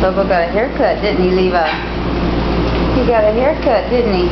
Bobo got a haircut, didn't he, Levi? He got a haircut, didn't he?